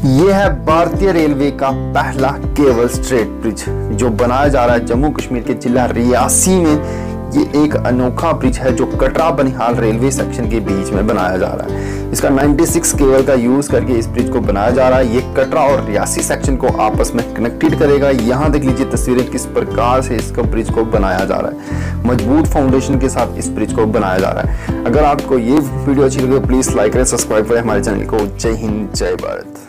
ये है भारतीय रेलवे का पहला केबल स्ट्रेट ब्रिज, जो बनाया जा रहा है जम्मू कश्मीर के जिला रियासी में। ये एक अनोखा ब्रिज है जो कटरा बनिहाल रेलवे सेक्शन के बीच में बनाया जा रहा है। इसका 96 केबल का यूज़ करके इस ब्रिज को बनाया जा रहा है। ये कटरा और रियासी सेक्शन को आपस में कनेक्टेड करेगा। यहाँ देख लीजिए तस्वीरें किस प्रकार से इसका ब्रिज को बनाया जा रहा है। मज़बूत फाउंडेशन के साथ इस ब्रिज को बनाया जा रहा है। अगर आपको ये वीडियो अच्छी लगे तो प्लीज़ लाइक करें सब्सक्राइब करें हमारे चैनल को। जय हिंद, जय भारत।